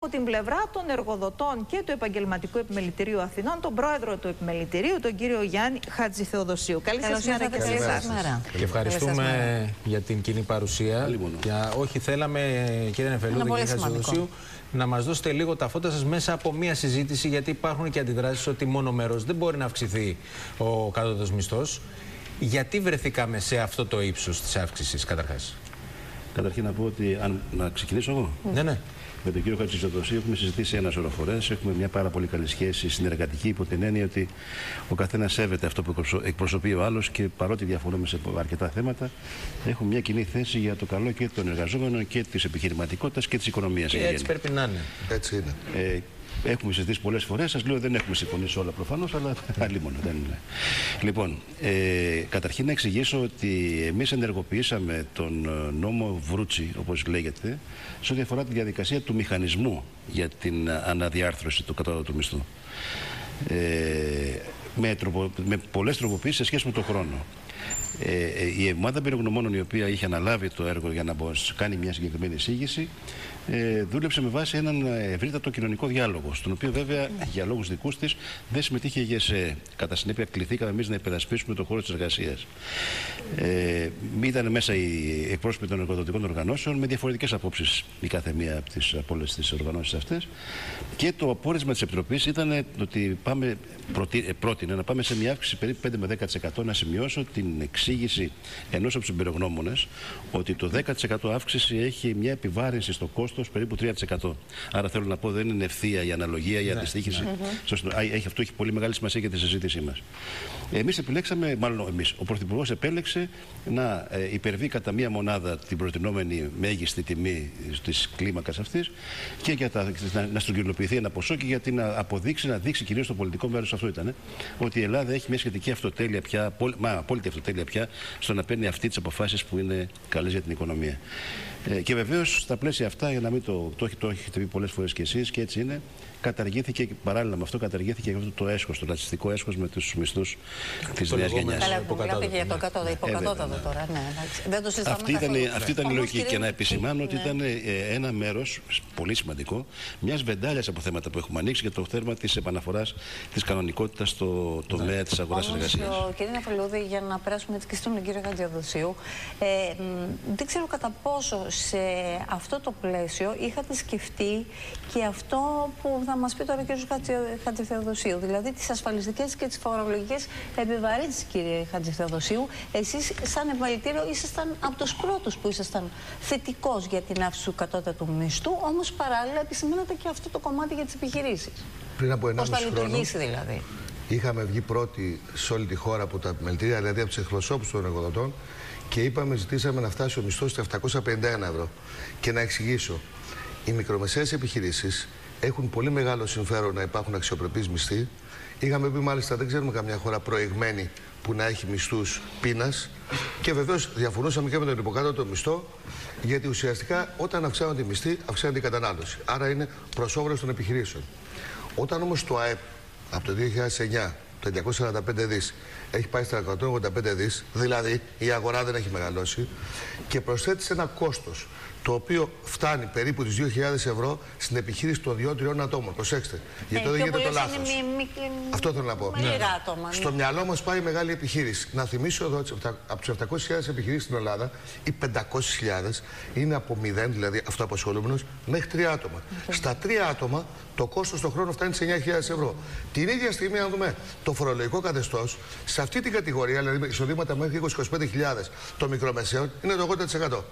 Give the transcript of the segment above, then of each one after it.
από την πλευρά των εργοδοτών και του Επαγγελματικού Επιμελητηρίου Αθηνών, τον πρόεδρο του Επιμελητηρίου, τον κύριο Γιάννη Χατζη Θεοδοσίου. Καλή σας μέρα και καλή Και ευχαριστούμε για την κοινή παρουσία. Για, όχι, θέλαμε, κύριε Νεφελούδη και κύριε Θεοδοσίου, να μας δώσετε λίγο τα φώτα σας μέσα από μια συζήτηση, γιατί υπάρχουν και αντιδράσεις ότι μόνο μέρος δεν μπορεί να αυξηθεί ο κατώτατος μισθός. Γιατί βρεθήκαμε σε αυτό το ύψος της αύξησης, καταρχάς; Καταρχήν να πω ότι, αν, να ξεκινήσω εγώ; Ναι, ναι με τον κύριο Χατζησοδοσίου έχουμε συζητήσει ένα σωρό φορές. Έχουμε μια πάρα πολύ καλή σχέση συνεργατική υπό την έννοια ότι ο καθένας σέβεται αυτό που εκπροσωπεί ο άλλος και παρότι διαφωνούμε σε αρκετά θέματα, έχουμε μια κοινή θέση για το καλό και των εργαζόμενων και της επιχειρηματικότητας και της οικονομίας. Και έτσι πρέπει να είναι. Έτσι είναι. Ε, Έχουμε συζητήσει πολλές φορές. Σας λέω δεν έχουμε συμφωνήσει όλα προφανώς, αλλά άλλη μόνο δεν είναι. Λοιπόν, ε, καταρχήν να εξηγήσω ότι εμείς ενεργοποιήσαμε τον ε, νόμο Βρούτσι, όπως λέγεται, σε ό,τι αφορά τη διαδικασία του μηχανισμού για την αναδιάρθρωση του κατώτατου μισθού. Ε, με, τροπο, με πολλές τροποποίησεις σε σχέση με τον χρόνο. Ε, ε η ομάδα πυρογνωμόνων η οποία είχε αναλάβει το έργο για να κάνει μια συγκεκριμένη εισήγηση ε, δούλεψε με βάση έναν ευρύτατο κοινωνικό διάλογο, στον οποίο βέβαια για λόγους δικούς της δεν συμμετείχε η ΓΕΣΕ. Κατά συνέπεια, κληθήκαμε εμείς να υπερασπίσουμε τον χώρο της εργασίας. Ε, ήταν μέσα οι εκπρόσωποι των εργοδοτικών οργανώσεων με διαφορετικές απόψεις η κάθε μία από, τις, από όλες τις οργανώσεις αυτές. Και το απόρρισμα της Επιτροπής ήταν ότι πάμε, προτι, πρότεινε να πάμε σε μια αύξηση περίπου 5 με 10%. Να σημειώσω την εξήγηση ενός από τους εμπειρογνώμονες ότι το 10% αύξηση έχει μια επιβάρυνση στο κόστος περίπου 3%. Άρα θέλω να πω δεν είναι ευθεία η αναλογία, η ναι, αντιστοίχηση. Ναι. Έχει, αυτό έχει πολύ μεγάλη σημασία για τη συζήτησή μας. Εμείς επιλέξαμε, μάλλον εμείς, ο Πρωθυπουργός επέλεξε να ε, υπερβεί κατά μία μονάδα την προτινόμενη μέγιστη τιμή της κλίμακας αυτής και για τα, να, να στρογγυλοποιηθεί ένα ποσό και για να αποδείξει, να δείξει κυρίως το πολιτικό μέρος αυτό ήταν, ότι η Ελλάδα έχει μια σχετική αυτοτέλεια πια, μα απόλυτη αυτοτέλεια πια, στο να παίρνει αυτή τις αποφάσεις που είναι καλές για την οικονομία. Ε, και βεβαίως στα πλαίσια αυτά, για να μην το, το, το έχετε πει πολλές φορές κι εσείς και έτσι είναι, καταργήθηκε παράλληλα με αυτό καταργήθηκε αυτό το έσχος, το ρατσιστικό έσχος με τους μισθούς της νέας γενιάς. Καλά, που μιλάτε για το κατώτατο, υποκατώτατο ε, τώρα. Ναι, δεν το συζητάμε. Αυτή ήταν, αυτή ήταν η λογική. Και να επισημάνω ότι ναι. ήταν ε, ένα μέρος πολύ σημαντικό μιας βεντάλιας από θέματα που έχουμε ανοίξει για το θέμα της επαναφοράς της κανονικότητας στο τομέα ναι. της αγοράς εργασίας. Κύριε Νεφελούδη, για να περάσουμε και στον κύριο Χατζιαδοσίου, ε, δεν ξέρω κατά πόσο σε αυτό το πλαίσιο είχατε σκεφτεί και αυτό που θα μας πει τώρα ο κ. Χατζηθεοδοσίου, δηλαδή τις ασφαλιστικές και τις φορολογικές επιβαρύνσεις, κύριε Χατζηθεοδοσίου. Εσείς, σαν επαγγελτήριο, ήσασταν από τους πρώτους που ήσασταν θετικός για την αύξηση του κατώτατου μισθού, όμως παράλληλα επισημαίνατε και αυτό το κομμάτι για τις επιχειρήσεις. Πριν από ένα Πώς θα λειτουργήσει δηλαδή; Είχαμε βγει πρώτοι σε όλη τη χώρα από τα επιμελητήρια, δηλαδή από τους εκπροσώπου των εργοδοτών και είπαμε, ζητήσαμε να φτάσει ο μισθός στα 751 ευρώ. Και να εξηγήσω, οι μικρομεσαίες επιχειρήσεις έχουν πολύ μεγάλο συμφέρον να υπάρχουν αξιοπρεπείς μισθοί. Είχαμε πει μάλιστα, δεν ξέρουμε καμιά χώρα προηγμένη που να έχει μισθούς πείνας. Και βεβαίως διαφωνούσαμε και με τον υποκάτωτο μισθό, γιατί ουσιαστικά όταν αυξάνονται οι μισθοί, αυξάνεται η κατανάλωση. Άρα είναι προς των επιχειρήσεων. Όταν όμως το ΑΕΠ από το 2009 τα 245 δις έχει πάει στα 185 δις, δηλαδή η αγορά δεν έχει μεγαλώσει και προσθέτει ένα κόστος το οποίο φτάνει περίπου τις 2.000 ευρώ στην επιχείρηση των 2-3 ατόμων. Προσέξτε, γιατί ε, εδώ γίνεται το λάθος. Αυτό θέλω να πω. Ναι. Άτομα, Στο μυαλό μας πάει μεγάλη επιχείρηση. Να θυμίσω εδώ από τις 700.000 επιχειρήσεις στην Ελλάδα, οι 500.000 είναι από 0, δηλαδή αυτοαπασχολούμενος, μέχρι 3 άτομα. Στα 3 άτομα το κόστος το χρόνο φτάνει σε 9.000 ευρώ. Την ίδια στιγμή, αν δούμε το φορολογικό καθεστώς, σε αυτή την κατηγορία, δηλαδή εισοδήματα μέχρι 20-25.000 των μικρομεσαίων, είναι το 80%.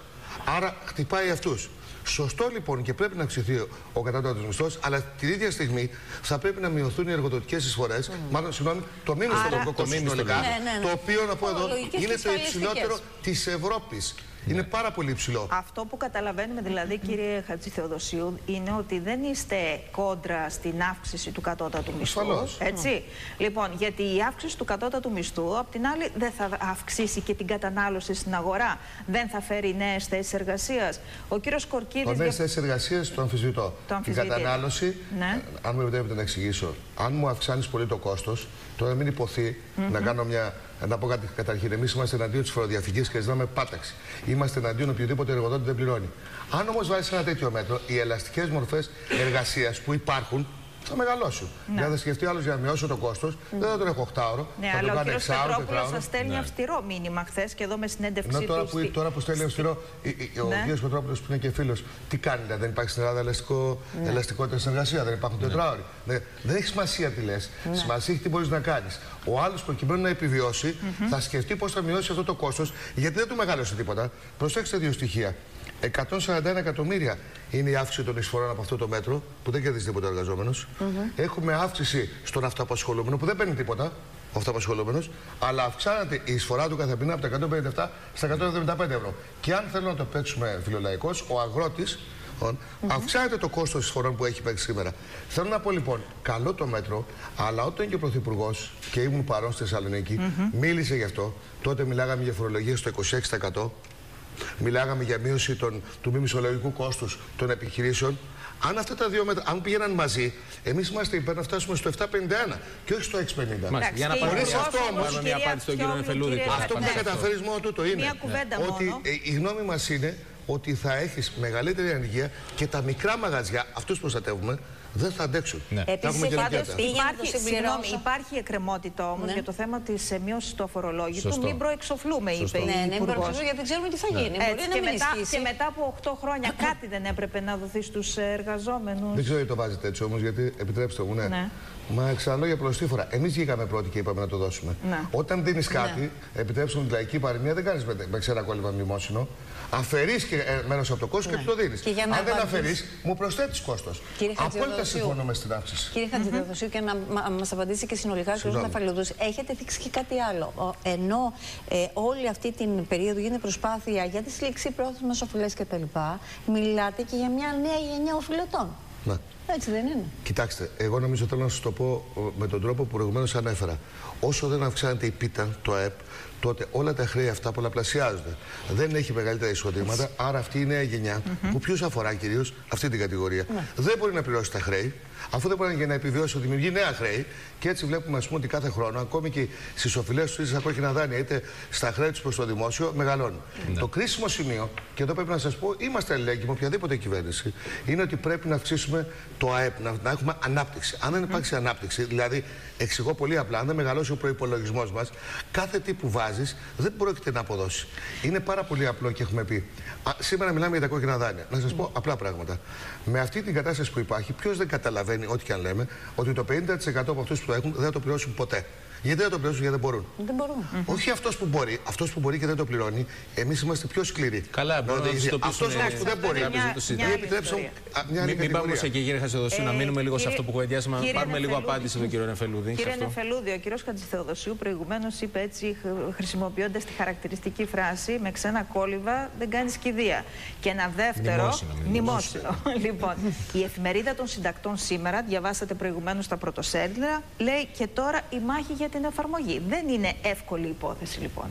Άρα χτυπάει αυτούς. Σωστό λοιπόν και πρέπει να αυξηθεί ο κατώτατος μισθός, αλλά την ίδια στιγμή θα πρέπει να μειωθούν οι εργοδοτικές εισφορές. Mm. Μάλλον, συγγνώμη, το μήνυμα στο κόστο συνολικά. Ναι, ναι, ναι. Το οποίο, να πω εδώ, είναι το υψηλότερο της Ευρώπης. Είναι πάρα πολύ υψηλό. Αυτό που καταλαβαίνουμε δηλαδή κύριε Χατζη Θεοδοσίου είναι ότι δεν είστε κόντρα στην αύξηση του κατώτατου μισθού. Ασφαλώς. Έτσι. Λοιπόν, γιατί η αύξηση του κατώτατου μισθού απ' την άλλη δεν θα αυξήσει και την κατανάλωση στην αγορά. Δεν θα φέρει νέες θέσεις εργασίας. Ο κύριος Κορκίδης. Το νέες θέσεις εργασίας το αμφισβητώ. Το την κατανάλωση, ναι. αν μου επιτρέπετε να εξηγήσω, αν μου αυξάνεις πολύ το κόστος, τώρα μην υποθεί να κάνω μια να πω κάτι καταρχήν. Εμείς είμαστε εναντίον της φοροδιαφυγής και ζητάμε πάταξη. Είμαστε εναντίον οποιοδήποτε εργοδότη δεν πληρώνει. Αν όμως βάζεις ένα τέτοιο μέτρο, οι ελαστικές μορφές εργασίας που υπάρχουν θα μεγαλώσουν. Ναι. Για να σκεφτεί άλλος για να μειώσω το κόστος, mm. δεν θα τον έχω 8 ώρο. Ναι, θα αλλά ο κ. Πετρόπουλος σας στέλνει ναι. αυστηρό μήνυμα χθες και εδώ με συνέντευξή ναι, τώρα, του. Που, τώρα που στέλνει αυστηρό, ο ναι. κ. Πετρόπουλος που είναι και φίλος, τι κάνει, δηλαδή, δεν υπάρχει στην Ελλάδα ελαστικό, ναι. ελαστικότητα συνεργασία, δεν υπάρχουν ναι. τετράωροι. Ναι. Δεν έχει σημασία τι λες. Ναι. Σημασία έχει τι μπορείς να κάνεις. Ο άλλος προκειμένου να επιβιώσει mm -hmm. θα σκεφτεί πώς θα μειώσει αυτό το κόστος, γιατί δεν του μεγάλωσε τίποτα. Προσέξτε δύο στοιχεία. 141 εκατομμύρια είναι η αύξηση των εισφορών από αυτό το μέτρο, που δεν κερδίζει τίποτα ο εργαζόμενος. Mm -hmm. Έχουμε αύξηση στον αυτοαπασχολούμενο, που δεν παίρνει τίποτα ο αυτοαπασχολούμενος, αλλά αυξάνεται η εισφορά του κάθε μήνα από τα 157 στα 175 ευρώ. Και αν θέλω να το παίξουμε φιλολαϊκός, ο αγρότης Mm -hmm. Αυξάνεται το κόστος εισφορών που έχει παίξει σήμερα. Θέλω να πω λοιπόν, καλό το μέτρο, αλλά όταν και ο Πρωθυπουργός και ήμουν παρόν στη Θεσσαλονίκη, mm -hmm. μίλησε γι' αυτό. Τότε μιλάγαμε για φορολογία στο 26%. Μιλάγαμε για μείωση των, του μη μισολογικού κόστους των επιχειρήσεων. Αν αυτά τα δύο μέτρα, αν πήγαιναν μαζί, εμείς είμαστε υπέρ να φτάσουμε στο 751 και όχι στο 650. Μάλιστα, για να απαντήσω αυτό όμως. Μια απάντηση στον κύριο Νεφελούδη. Αυτό που δεν καταφέρει μόνο του το είναι. Ότι ε, η γνώμη μας είναι ότι θα έχεις μεγαλύτερη ανεργία και τα μικρά μαγαζιά, αυτούς προστατεύουμε, δεν θα αντέξουν. Ναι. Επίσης, υπάρχει, συγγνώμη, υπάρχει εκκρεμότητα όμως ναι. για το θέμα της ε, μείωση του αφορολόγητου. Μην προεξοφλούμε, είπε ναι, η Ναι, μην προεξοφλούμε γιατί δεν ξέρουμε τι θα ναι. γίνει. Μπορεί και, να μετά, και μετά από 8 χρόνια κάτι δεν έπρεπε να δοθεί στους εργαζόμενους. Δεν ξέρω γιατί το βάζετε έτσι όμως, γιατί επιτρέψτε μου, ναι. ναι. Μα ξαναλέω για προστή φορά. Εμείς βγήκαμε πρώτοι και είπαμε να το δώσουμε. Ναι. Όταν δίνεις κάτι, ναι. επιτρέψτε μου την λαϊκή παροιμία, δεν κάνεις με, με ξένα κόλλημα μνημόσυνο αφαιρείς και ε, μέρος από το κόστος ναι. και το δίνει. Αν δεν αφαιρείς, μου προσθέτεις κόστος. Απόλυτα συμφωνούμε στην αύξηση. Κύριε Χατζηδοδοσίου, και να μας απαντήσει και συνολικά ο κ. Ναφαλιουδού, έχετε δείξει και κάτι άλλο. Ενώ ε, όλη αυτή την περίοδο γίνεται προσπάθεια για τη συλληξή πρόθεσμα οφειλές κτλ., μιλάτε και για μια νέα γενιά οφειλετών. Ναι. Έτσι δεν είναι. Κοιτάξτε, εγώ νομίζω θέλω να σας το πω με τον τρόπο που προηγουμένως ανέφερα. Όσο δεν αυξάνεται η πίτα, το ΑΕΠ, τότε όλα τα χρέη αυτά πολλαπλασιάζονται. Δεν έχει μεγαλύτερα εισοδήματα, άρα αυτή η νέα γενιά, mm -hmm. που ποιους αφορά κυρίως αυτή την κατηγορία, ναι. δεν μπορεί να πληρώσει τα χρέη, αφού δεν μπορεί να επιβιώσει, δημιουργεί νέα χρέη. Και έτσι βλέπουμε, ας πούμε, ότι κάθε χρόνο, ακόμη και στις οφειλές του, είτε στα κόκκινα δάνεια, είτε στα χρέη τους προς το δημόσιο, μεγαλώνουν. Ναι. Το κρίσιμο σημείο, και εδώ πρέπει να σας πω, είμαστε αλληλέγγυοι με οποιαδήποτε κυβέρνηση, είναι ότι πρέπει να αυξήσουμε το ΑΕΠ, να, να έχουμε ανάπτυξη. Αν δεν υπάρξει mm. ανάπτυξη, δηλαδή, εξηγώ πολύ απλά, αν δεν μεγαλώσει ο προπολογισμό μας, κάθε τι που βάζεις δεν πρόκειται να αποδώσει. Είναι πάρα πολύ απλό και έχουμε πει. Α, σήμερα μιλάμε για τα κόκκινα δάνεια. Να σας πω απλά πράγματα. Με αυτή την κατάσταση που υπάρχει, ποιος δεν καταλαβαίνει, ό,τι και αν λέμε, ότι το 50% από αυτούς που το έχουν δεν θα το πληρώσουν ποτέ. Γιατί δεν το πληρώσουν, γιατί δεν μπορούν. Δεν μπορούν. Όχι αυτός που μπορεί. Αυτός που μπορεί και δεν το πληρώνει, εμείς είμαστε πιο σκληροί. Καλά, μπορεί να το Αυτός που δεν μπορεί. Μην πάμε σε εκεί, κύριε Χατζηδοσίου, να μείνουμε λίγο σε αυτό που κουβεντιάσαμε. Να πάρουμε λίγο απάντηση τον κύριο Νεφελούδη. Κύριε Νεφελούδη, ο κύριος Χατζηθεοδοσίου προηγουμένως είπε έτσι, χρησιμοποιώντας τη χαρακτηριστική φράση με ξένα κόλληβα δεν κάνεις κηδεία. Και ένα δεύτερο. Μνημόσυνο. Λοιπόν, η εφημερίδα των συντακτών σήμερα, διαβάσατε προηγουμένως τα πρωτοσέλιδα, λέει και τώρα η μάχη για την εφαρμογή. Δεν είναι εύκολη υπόθεση λοιπόν.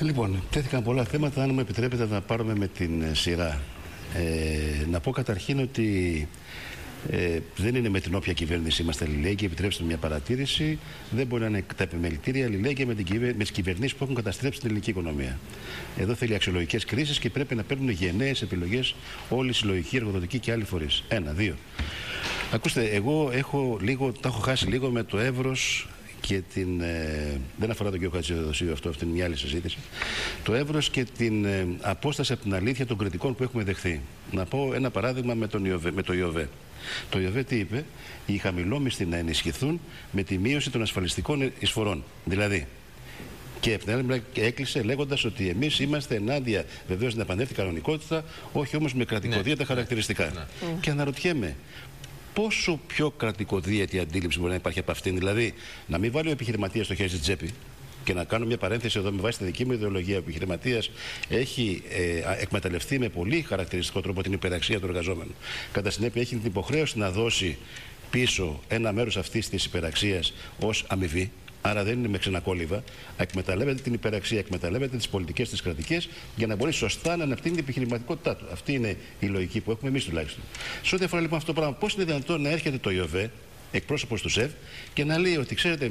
Λοιπόν, τέθηκαν πολλά θέματα. Αν μου επιτρέπετε να πάρουμε με την ε, σειρά. Ε, να πω καταρχήν ότι ε, δεν είναι με την όποια κυβέρνηση είμαστε αλληλέγγυοι. Επιτρέψτε μια παρατήρηση. Δεν μπορεί να είναι τα επιμελητήρια αλληλέγγυα με, με τις κυβερνήσεις που έχουν καταστρέψει την ελληνική οικονομία. Εδώ θέλει αξιολογικές κρίσεις και πρέπει να παίρνουν γενναίες επιλογές όλοι οι συλλογικοί, εργοδοτικοί και άλλοι φορείς. Ένα, δύο. Ακούστε, εγώ έχω λίγο, τα έχω χάσει λίγο με το εύρος και την. Ε, δεν αφορά τον κύριο Χατζηδοσίου αυτό, αυτή είναι μια άλλη συζήτηση. Το εύρος και την ε, απόσταση από την αλήθεια των κριτικών που έχουμε δεχθεί. Να πω ένα παράδειγμα με, τον Ιωβέ, με το ΙΟΒΕ. Το ΙΟΒΕ τι είπε, οι χαμηλόμιστοι να ενισχυθούν με τη μείωση των ασφαλιστικών εισφορών. Δηλαδή, και από την άλλη έκλεισε λέγοντας ότι εμείς είμαστε ενάντια βεβαίως στην επανέλθει κανονικότητα, όχι όμως με κρατικοδίαιτα ναι, χαρακτηριστικά. Ναι. Και αναρωτιέμαι, πόσο πιο κρατικοδίαιτη αντίληψη μπορεί να υπάρχει από αυτήν. Δηλαδή, να μην βάλει ο επιχειρηματίας στο χέρι στη τσέπη και να κάνω μια παρένθεση εδώ με βάση τη δική μου ιδεολογία. Ο επιχειρηματίας έχει ε, εκμεταλλευτεί με πολύ χαρακτηριστικό τρόπο την υπεραξία του εργαζόμενου. Κατά συνέπεια, έχει την υποχρέωση να δώσει πίσω ένα μέρος αυτής της υπεραξίας ως αμοιβή. Άρα δεν είναι με ξενακόλυβα. Εκμεταλλεύεται την υπεραξία, εκμεταλλεύεται τις πολιτικές τη κρατικές για να μπορεί σωστά να αναπτύξει την επιχειρηματικότητά του. Αυτή είναι η λογική που έχουμε εμείς τουλάχιστον. Σε ό,τι αφορά λοιπόν αυτό το πράγμα, πώς είναι δυνατόν να έρχεται το ΙΟΒΕ, εκπρόσωπος του ΣΕΒ, και να λέει ότι ξέρετε,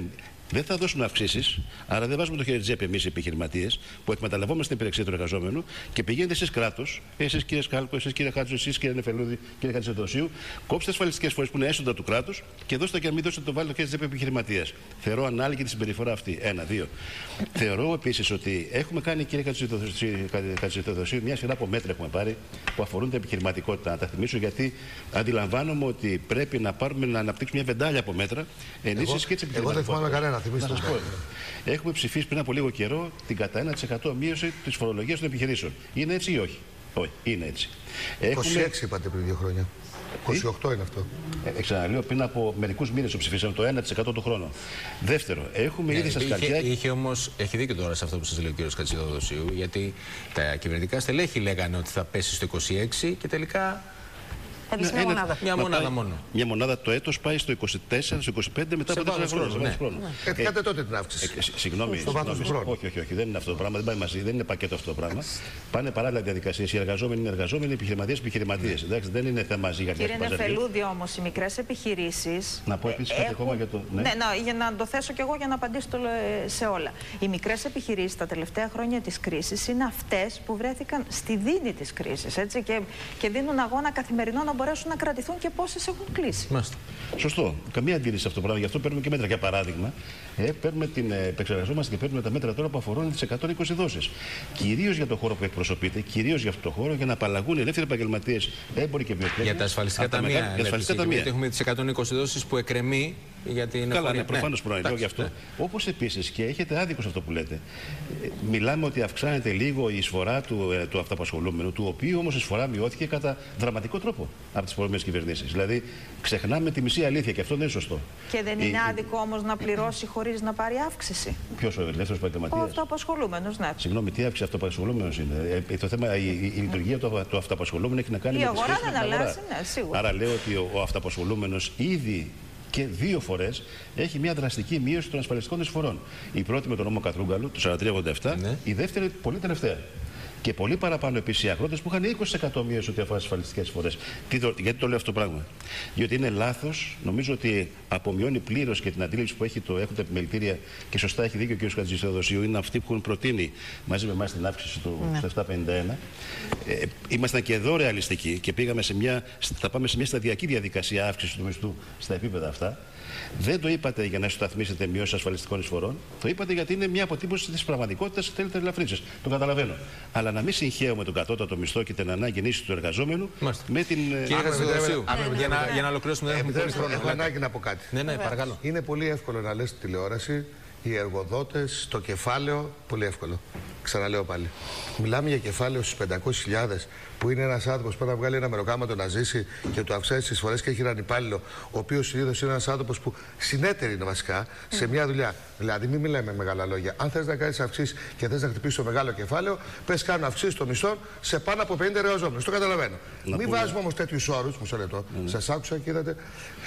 δεν θα δώσουν αυξήσεις, άρα δεν βάζουμε το χέρι τσέπη εμείς οι επιχειρηματίες που εκμεταλλευόμαστε την υπηρεξία του εργαζόμενου και πηγαίνετε εσείς κράτος, εσείς κύριε Σκάλκο, εσείς κύριε Χάτζο, εσείς κύριε Νεφελούδη, κύριε Χατζηδοσίου, κόψτε ασφαλιστικέ φορές που είναι έσοδα του κράτους και δώστε και να μην δώσετε το βάλει το χέρι τσέπη επιχειρηματίας. Θεωρώ ανάλογη τη συμπεριφορά αυτή. Ένα, δύο. Θεωρώ επίσης ότι έχουμε κάνει, κύριε Χατζηδοσίου, μια σειρά από μέτρα έχουμε πάρει που αφορούν την επιχειρηματικότητα. Να τα θυμίσω γιατί αντιλαμβάνομαι ότι πρέπει να πάρουμε να αναπτύξουμε μια βεντάλια από μέτρα ενίσχυση και της επιχειρηματικότητα. Εγώ δεν θυμάμαι κανένα, θυμίστε. Έχουμε ψηφίσει πριν από λίγο καιρό την κατά 1% μείωση της φορολογίας των επιχειρήσεων. Είναι έτσι ή όχι; Όχι, είναι έτσι. 26 Έχουμε... είπατε πριν δύο χρόνια. 28 είναι αυτό. Ε, ξαναλέω, πριν από μερικούς μήνες το ψηφίσαμε το 1% του χρόνου. Δεύτερο, έχουμε ήδη στα σκαριά. Είχε, είχε όμω, έχει δίκιο τώρα σε αυτό που σας λέει ο κ. Κατσιδοδοσίου, γιατί τα κυβερνητικά στελέχη λέγανε ότι θα πέσει στο 26 και τελικά ναι, μια μονάδα. Μια μονάδα μόνο. Μια μονάδα το έτος πάει στο 24, στο 25 μετά από 4 χρόνια. Ναι. Ε, ε, τότε την αύξηση. Ε, συγγνώμη. Όχι, όχι, όχι. Δεν είναι αυτό το πράγμα. Δεν πάει μαζί. Δεν είναι πακέτο αυτό το πράγμα. Πάνε παράλληλα διαδικασίες. Οι εργαζόμενοι είναι εργαζόμενοι, οι επιχειρηματίες επιχειρηματίες. Δεν είναι θέμα ζυγαριά. Κύριε Νεφελούδη, όμως, οι μικρές επιχειρήσεις. Να πω επίσης κάτι ακόμα για το. Ναι, ναι, για να το θέσω κι εγώ για να απαντήσω σε όλα. Οι μικρές επιχειρήσεις τα τελευταία χρόνια της κρίσης είναι αυτές που βρέθηκαν στη δίνη της κρίσης και δίνουν αγώνα καθημερινό να μπορέσουν να κρατηθούν και πόσες έχουν κλείσει. Μάλιστα. Σωστό. Καμία αντίρρηση σε αυτό το πράγμα. Γι' αυτό παίρνουμε και μέτρα. Για παράδειγμα, ε, παίρνουμε την, ε, επεξεργαζόμαστε και παίρνουμε τα μέτρα τώρα που αφορούν τις 120 δόσεις. Κυρίως για το χώρο που εκπροσωπείται, κυρίως για αυτό το χώρο, για να απαλλαγούν ελεύθεροι επαγγελματίες, έμποροι και βιοτέχνε. Για τα ασφαλιστικά ταμεία. Για τα ασφαλιστικά ταμεία. Έχουμε τις 120 δόσεις που εκκρεμεί για την Καλά, ναι, προφανώς ναι. γι' αυτό. Ναι. Όπως επίσης και έχετε άδικος σε αυτό που λέτε. Ε, μιλάμε ότι αυξάνεται λίγο η εισφορά του, ε, του αυτοαπασχολούμενου, του οποίου όμως η εισφορά μειώθηκε κατά δραματικό τρόπο από τις προηγούμενες κυβερνήσεις. Δηλαδή, ξεχνάμε τη μισή αλήθεια και αυτό δεν είναι σωστό. Και δεν είναι η... άδικο όμως να πληρώσει χωρίς να πάρει αύξηση. Ποιος ο ελεύθερος επαγγελματίας; Ο αυτοαπασχολούμενος, ναι. Συγγνώμη, τι αύξηση αυτοαπασχολούμενος είναι; Ε, το θέμα, η, η, η λειτουργία του, του αυτοαπασχολούμενου έχει να κάνει η με τη σχέση δεν αλλάζει, ναι, σίγουρα. Άρα λέω ότι ο, ο αυτοαπασχολούμενος ήδη και δύο φορές έχει μια δραστική μείωση των ασφαλιστικών εισφορών. Η πρώτη με τον νόμο Κατρούγκαλου, το 4387, ναι. η δεύτερη πολύ τελευταία. Και πολύ παραπάνω επίσης οι αγρότες που είχαν 20% μείωση ό,τι αφορά τις ασφαλιστικές εισφορές. Γιατί το λέω αυτό το πράγμα; Διότι είναι λάθος, νομίζω ότι απομειώνει πλήρως και την αντίληψη που έχει το, έχουν τα επιμελητήρια και σωστά έχει δίκιο ο κ. Κατζησεοδοσίου. Είναι αυτοί που έχουν προτείνει μαζί με εμάς την αύξηση του ναι. 751. Ε, ήμασταν και εδώ ρεαλιστικοί και πήγαμε σε μια, θα πάμε σε μια σταδιακή διαδικασία αύξησης του μισθού στα επίπεδα αυτά. Δεν το είπατε για να σταθμίσετε μειώσεις ασφαλιστικών εισφορών. Το είπατε γιατί είναι μια αποτύπωση της πραγματικότητας και θέλετε ελαφρύνσει. Το καταλαβαίνω. Αλλά να μην συγχαίουμε τον κατώτατο μισθό και την ανάγκη ενίσχυση του εργαζόμενου Μάλιστα. με την. Ε, Κύριε Χατζηδρασίου, για, να, για να ολοκληρώσουμε, δεν έχουμε πολύ χρόνο. Έχω ανάγκη να πω κάτι. Ναι, ναι, παρακαλώ. Είναι πολύ εύκολο να λες τηλεόραση οι εργοδότες, το κεφάλαιο, πολύ εύκολο. Ξαναλέω πάλι. Μιλάμε για κεφάλαιο στους 500.000 που είναι ένας άνθρωπος που πρέπει να βγάλει ένα μεροκάματο να ζήσει και του αυξάνει τι φορές και έχει έναν υπάλληλο, ο οποίος συνήθως είναι ένας άνθρωπος που συνέτερη είναι βασικά σε μια δουλειά. Δηλαδή, μην μιλάμε μεγάλα λόγια. Αν θες να κάνεις αυξήσεις και θες να χτυπήσεις το μεγάλο κεφάλαιο, πες κάνω αυξήσεις το μισθό σε πάνω από 50 εργαζόμενου. Το καταλαβαίνω. Να μην βάζουμε όμως τέτοιους όρους, μισό λεπτό. Mm. Σας άκουσα και είδατε.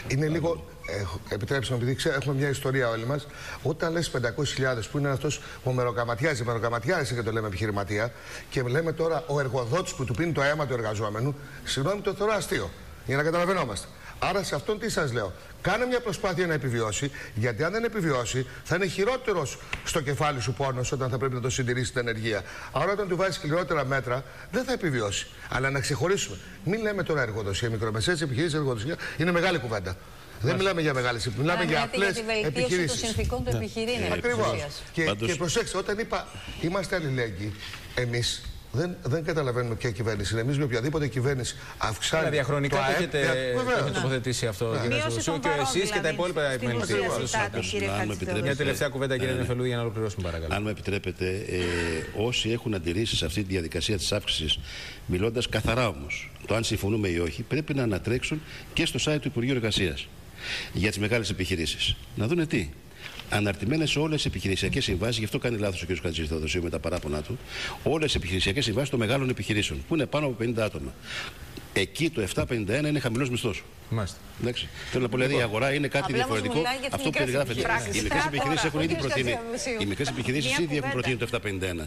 Είναι λίγο. Ε, επιτρέψτε μου, επειδή ξέρω, έχουμε μια ιστορία όλοι μας. Όταν λες 500.000 που είναι αυτός που μεροκαματιάζει, μεροκαματιάζει και το λέμε επιχειρηματία, και λέμε τώρα ο εργοδότης που του πίνει το αίμα του εργαζόμενου, συγγνώμη, το θεωρώ αστείο. Για να καταλαβαίνόμαστε. Άρα σε αυτόν τι σας λέω. Κάνε μια προσπάθεια να επιβιώσει, γιατί αν δεν επιβιώσει, θα είναι χειρότερος στο κεφάλι σου πόνος όταν θα πρέπει να το συντηρήσεις την ενεργεία. Άρα, όταν του βάζεις σκληρότερα μέτρα, δεν θα επιβιώσει. Αλλά να ξεχωρίσουμε. Μην λέμε τώρα εργοδοσία. Μικρομεσαίες επιχειρήσεις εργοδοσία είναι μεγάλη κουβέντα. Δεν μιλάμε για μεγάλες μιλάμε για απλές επιχειρήσεις. των συνθηκών του επιχειρήν. Ακριβώς. Και, και προσέξτε, όταν είπα είμαστε αλληλέγγυοι, εμείς δεν, δεν καταλαβαίνουμε ποια κυβέρνηση είναι. Εμείς με οποιαδήποτε κυβέρνηση αυξάνει. Δηλαδή, διαχρονικά το έχετε, έχετε τοποθετήσει αυτό, ναι. κύριε Σουσού, και εσείς και τα υπόλοιπα επιμελητήρια. Μια τελευταία κουβέντα, κύριε Νεφελού, για να ολοκληρώσουμε, παρακαλώ. Αν με επιτρέπετε, ε, όσοι έχουν αντιρρήσει σε αυτή τη διαδικασία της αύξησης, μιλώντας καθαρά όμως, το αν συμφωνούμε ή όχι, πρέπει να ανατρέξουν και στο site του Υπουργείου Εργασίας για τις μεγάλες επιχειρήσεις. Να δουν τι αναρτημένες όλες τι επιχειρησιακές συμβάσεις, γι' αυτό κάνει λάθος ο κ. Κατζηστοδοσίου με τα παράπονά του, όλες τι επιχειρησιακές συμβάσεις των μεγάλων επιχειρήσεων, που είναι πάνω από 50 άτομα. Εκεί το 751 είναι χαμηλός μισθός. Μάλιστα. Εντάξει. Θέλω να πω, δηλαδή η αγορά είναι κάτι Απλά διαφορετικό. Αυτό που περιγράφεται. Οι μικρέ επιχειρήσεις έχουν ήδη προτείνει. Οι μικρέ επιχειρήσεις ήδη έχουν προτείνει το 751.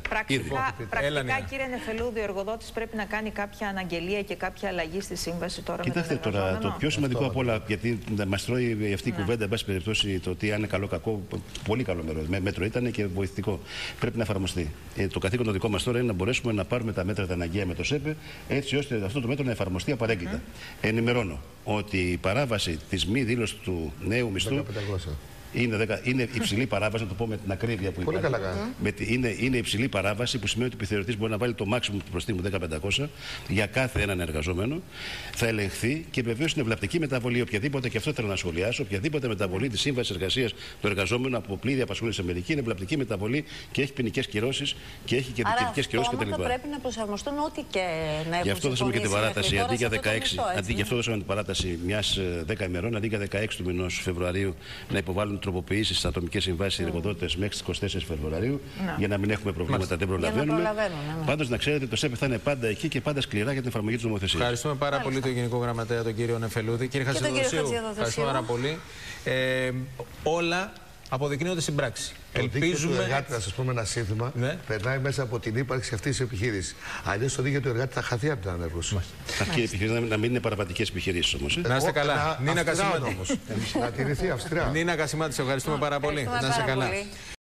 Πρακτικά, πρακτικά κύριε Νεφελούδη, ο εργοδότης πρέπει να κάνει κάποια αναγγελία και κάποια αλλαγή στη σύμβαση τώρα Κοιτάξτε με τον τώρα, το πιο σημαντικό από όλα, γιατί μας τρώει αυτή η ναι. κουβέντα, εν πάση περιπτώσει, το ότι αν είναι καλό κακό, πολύ καλό μέρο. Μέτρο ήταν και βοηθητικό. Πρέπει να εφαρμοστεί. Ε, το καθήκον το δικό μας τώρα είναι να μπορέσουμε να πάρουμε τα μέτρα τα αναγκαία με το ΣΕΠΕ, έτσι ώστε αυτό το μέτρο να εφαρμοστεί απαρέγκλητα. Mm. Ενημερώνω ότι η παράβαση της μη δήλωσης του νέου μισθού είναι, 10, είναι υψηλή παράβαση, να το πω με την ακρίβεια που Πολύ υπάρχει. Καλά με τη, είναι, είναι υψηλή παράβαση που σημαίνει ότι ο επιθεωρητής μπορεί να βάλει το maximum του προστίμου 10.500 για κάθε έναν εργαζόμενο. Θα ελεγχθεί και βεβαίως είναι βλαπτική μεταβολή. Οποιαδήποτε, και αυτό θέλω να σχολιάσω, οποιαδήποτε μεταβολή της σύμβασης εργασίας του εργαζόμενου από πλήρη απασχόληση σε μερική είναι βλαπτική μεταβολή και έχει ποινικές κυρώσεις και έχει και διοικητικές κυρώσεις κτλ. θα πρέπει να προσαρμοστούν ό,τι και να έχουν Γι' αυτό δώσαμε και την παράταση. Αντί για 16, αντί γι' αυτό δώσαμε την παράταση μιας 10 ε, ημερών, αντί για 16 του μηνός Φεβρουαρίου να υποβάλουν τροποποιήσεις στις ατομικές συμβάσεις mm. εργοδότε μέχρι τις 24 Φεβρουαρίου ναι. για να μην έχουμε προβλήματα, δεν προλαβαίνουμε. Ναι, ναι. Πάντως να ξέρετε, το ΣΕΠ θα είναι πάντα εκεί και πάντα σκληρά για την εφαρμογή της νομοθεσίας. Ευχαριστούμε πάρα πολύ τον Γενικό Γραμματέα, τον κύριο Νεφελούδη. Κύριε Χατζηδοσίου, ευχαριστούμε πάρα πολύ. Ε, όλα αποδεικνύονται στην πράξη. Το Ελπίζουμε. Το εργάτη, να σας πούμε ένα σύνθημα, ναι. περνάει μέσα από την ύπαρξη αυτής της επιχείρησης. Αλλιώς το δίκαιο του εργάτη θα χαθεί από τον ανέργο. Αυτή η επιχείρηση να μην είναι παραβατικές επιχειρήσεις όμως. Ε. Να είστε καλά. Νίνα Κασιμάτη. Να τηρηθεί αυστηρά. Νίνα Κασιμάτης, ευχαριστούμε πάρα πολύ. Να είστε καλά.